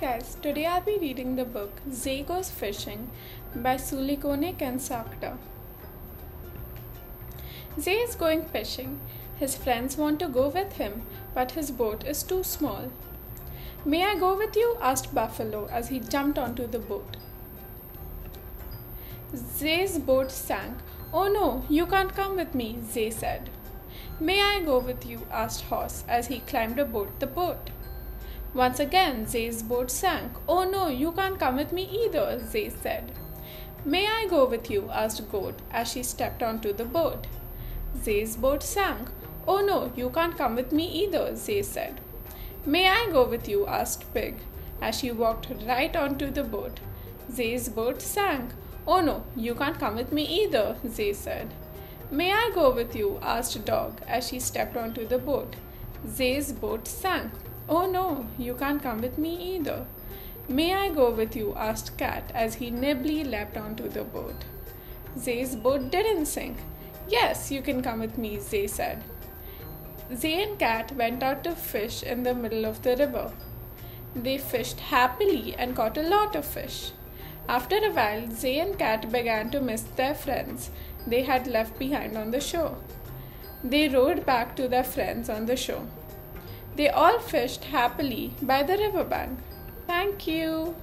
guys, today I'll be reading the book Xay Goes Fishing by Sulekone Kensakta. Xay is going fishing. His friends want to go with him, but his boat is too small. May I go with you? asked Buffalo as he jumped onto the boat. Xay's boat sank. Oh no, you can't come with me, Xay said. May I go with you? asked Horse as he climbed aboard the boat. Once again, Xay's boat sank. Oh no, you can't come with me either, Xay said. May I go with you? asked Goat as she stepped onto the boat. Xay's boat sank. Oh no, you can't come with me either, Xay said. May I go with you? asked Pig as she walked right onto the boat. Xay's boat sank. Oh no, you can't come with me either, Xay said. May I go with you? asked Dog as she stepped onto the boat. Xay's boat sank. Oh no, you can't come with me either. May I go with you? asked Cat as he nimbly leapt onto the boat. Xay's boat didn't sink. Yes, you can come with me, Xay said. Xay and Cat went out to fish in the middle of the river. They fished happily and caught a lot of fish. After a while, Xay and Cat began to miss their friends they had left behind on the shore. They rowed back to their friends on the shore. They all fished happily by the riverbank. Thank you.